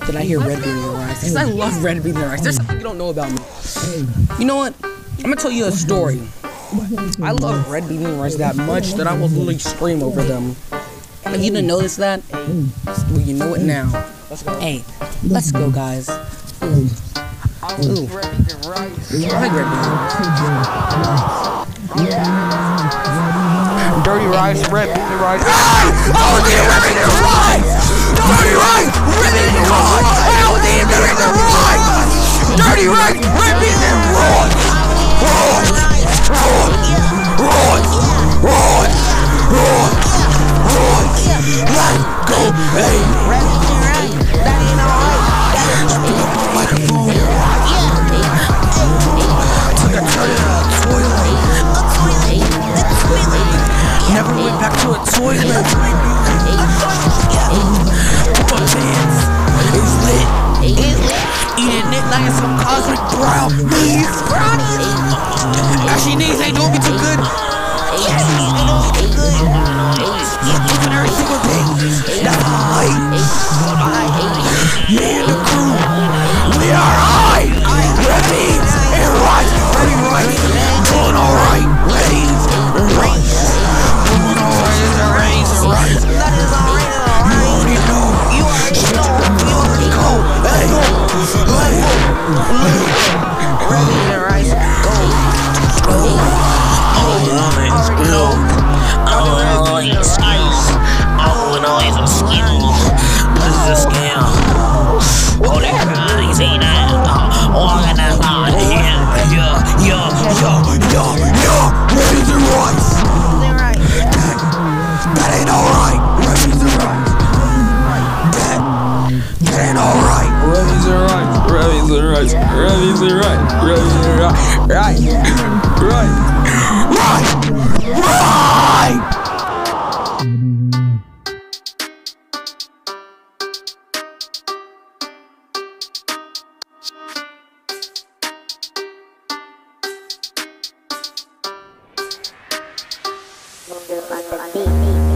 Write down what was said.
that I hear red bean rice. Because I love red bean rice. There's something you don't know about me. You know what? I'm gonna tell you a story. I love red bean rice that much that I will literally scream over them. If you didn't notice that, well, you know it now. Hey, let's go, guys. Ooh. I like red bean. Dirty rice, red bean rice. Ah! Oh, damn, red bean rice! Red bean and! Oh, damn, red bean and rice! Dirty red bean and rice! Rice, rice, rice, rice, rice. Let's go, baby. Microphone. Took a turn in a toilet. Never went back to a toilet. My pants It's lit. Eating it like some cosmic brownies. Rice, ravies and rice, ravies and right, right. Right! Right! Beat.